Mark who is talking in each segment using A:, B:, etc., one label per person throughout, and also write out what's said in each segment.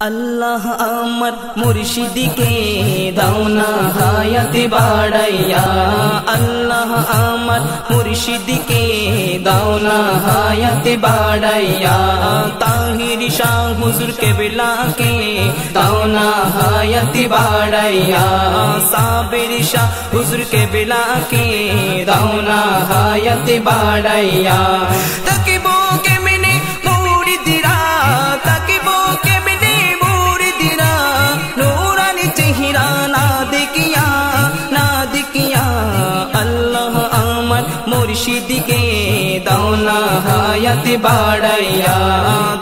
A: अल्लाह अमर मुर्शिद के दौना हायत बाड़ैया। अल्लाह अमर मुर्शिद के दौना हायत बाड़ैया। ताहिर शाह हुजूर के बिला के दौना हायत बाड़ैया। साबिर शाह हुजूर के बिला के दौना हायत बाड़ैया। मुर्शिद के दौला हयात बाड़ैया।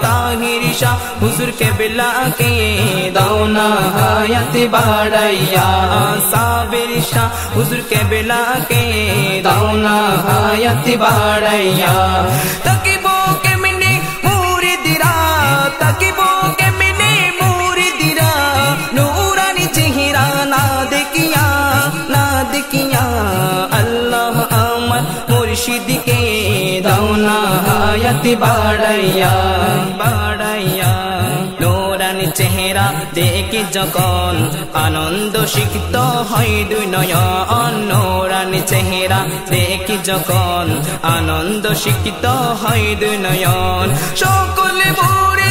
A: ताहिर शाह हुजूर के बिला के दौला हयात बाड़ैया। साबिर शाह हुजूर के बिला के दौला हयात बाड़ैया। तकबो के হায়াতে বাড়াইয়া বাড়াইয়া। নোরানি চেহারা দেখে যখন আনন্দ শিখত হয় দুই নয়ন। নোরানি চেহারা দেখে যখন আনন্দ সিক্ত হয় দুই নয়ন। সকলে মোরে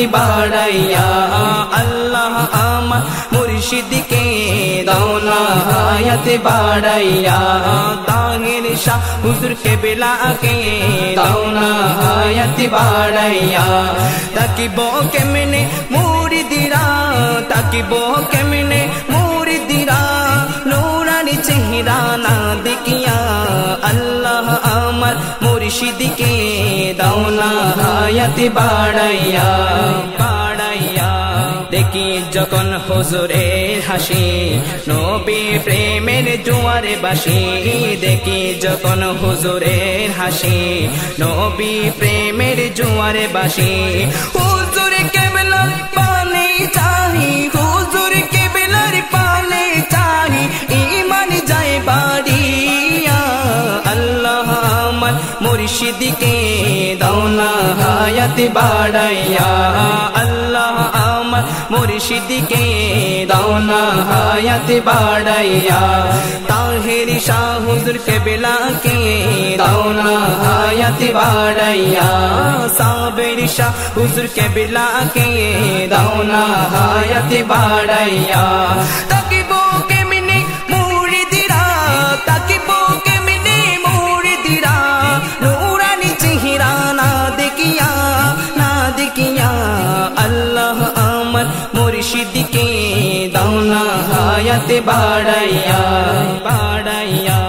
A: शांति बाड़ैया अल्लाह आमा मुर्शिद के दौना हायत बाड़ैया। ताहिर शाह हुजूर के बिला के दौना हायत बाड़ैया। ताकि बो के मैंने मूरी दिरा ताकि बो के मैंने मूरी दिरा नूरानी चेहरा ना মুর্শিদকে দাওনা হায়াতে বাড়াইয়া বাড়াইয়া। দেখি যখন হুজুরের হাসি, নবী প্রেমের জোয়ারে বাসি। দেখি যখন হুজুরের হাসি, নবী প্রেমের জোয়ারে বাসি। হুজুর কেবলার मस्जिद के दौना हायत बाड़या। अल्लाह आम मुर्शिद के दौना हायत बाड़या। ताहिर शाह हुजूर के बिला के दौना हायत बाड़या। साबिर शाह हुजूर के बिला के दौना हायत बाड़या। মুর্শিদকে দাওনা হায়াতে বাড়াইয়া বাড়াইয়া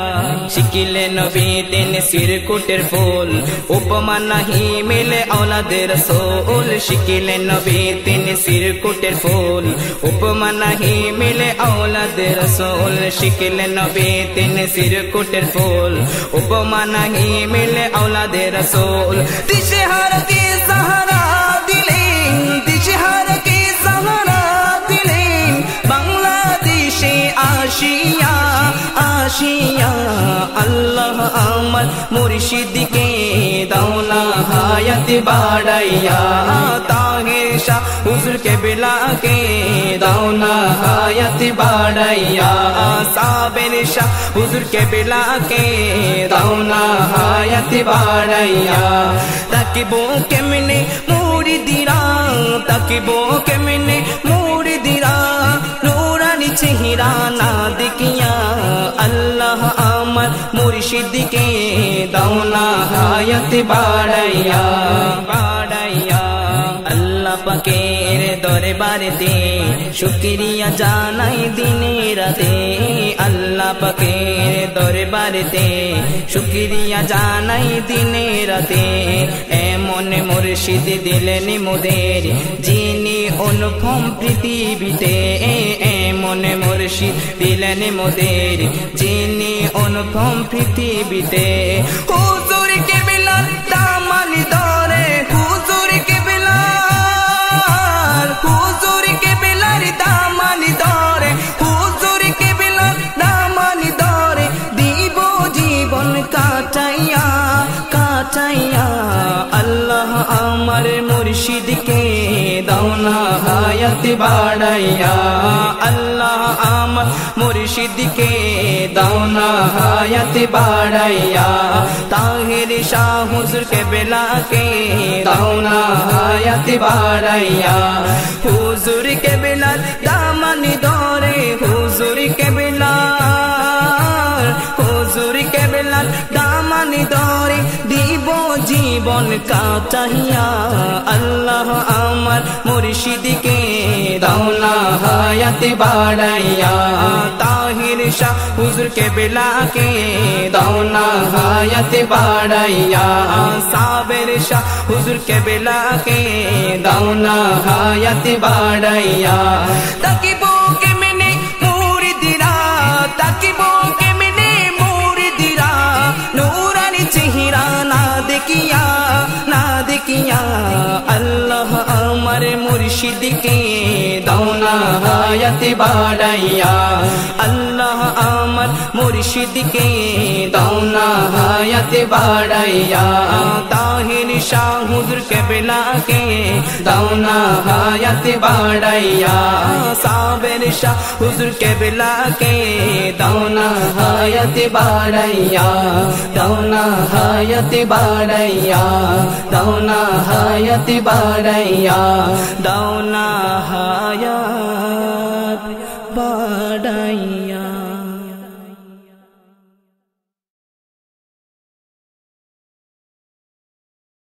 A: শিখিলে নবী তিন সিরকুটের ফুল উপমা নাহি মিলে আওলাদের সোল শিখিলে নবী তিন সিরকুটের ফুল উপমা নাহি মিলে আওলাদের সোল শিখিলে নবী তিন সিরকুটের ফুল উপমা নাহি মিলে আওলাদের সোল দিশে হার मुर्शिद के दौना हायत बाड़ैया तागे शाह हुजूर के बिला के दौना हायत बाड़ैया साबिर शाह हुजूर के बिला के दौना हायत बाड़ैया तकबो के मिने मूरी दिरा तकबो के मिने मूरी दिरा नीचे चेहरा ना दिखिया। अल्लाह आमद मुर्शिद के দাওনা হায়াতে বাড়াইয়া বাড়াইয়া আল্লাহ পাকের দরবারেতে শুক্রিয়া জানাই দিনে রাতে আল্লাহ পাকের দরবারেতে শুক্রিয়া জানাই দিনে রাতে এমন মুর্শিদ দিলেন মোদের যিনি অনুপম পৃথিবীতে মুর্শিদ দিলেন মোদের যিনি অনুপম পৃথিবীতে। হুজুর কে বিলাল তামালি দরে হুজুর কে বিলাল হুজুর তামালি দরে হুজুর কে বিলাল তামালি দিব জীবন কাটাইয়া কাটাইয়া, আল্লাহ আমার মুর্শিদকে दौना हायत बाड़ैया। अल्लाह आम मुर्शिद के दौना हायत बाड़ैया। ताहिर शाह हुजर के बिला के दौना हायत बाड़ैया। हुजूर के জীবন কাটাইয়া আল্লাহ আমার মুর্শিদকে দাওনা হায়াত বাড়াইয়া তাহির শাহ হুজুর কে বেলাকে দাওনা হায়াত বাড়াইয়া সাবের শাহ হুজুর কে বেলাকে দাওনা হায়াত বাড়াইয়া তাকিব কে মেনে हिदायत बाड़ैया। अल्लाह आमद मुर्शिद के दौना हायत बाड़ैया। ताहिर शाह हुजूर के बिला के दौना हायत बाड़ैया। साबिर शाह हुजूर के बिला के दौना हायत बाड़ैया। दौना हायत बाड़ैया। दौना हायत बाड़ैया। दौना हायत